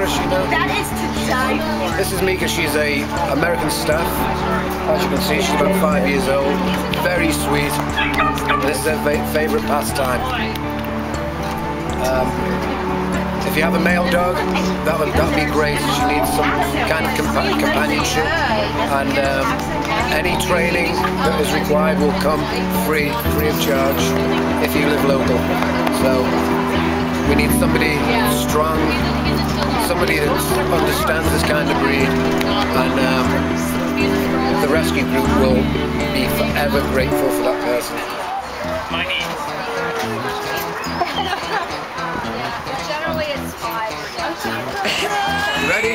her? She know? That is to die for. This is Mica. She's a American staff. As you can see, she's about five years old. Very sweet. This is her fa- favorite pastime. Um, if you have a male dog, that would that would be great. She needs some kind of compa- companionship, and um, any training that is required will come free, free of charge, if you live local. So we need somebody strong, somebody that understands this kind of breed, and um, the rescue group will be forever grateful for that person. My knee. Generally, it's five. Ready?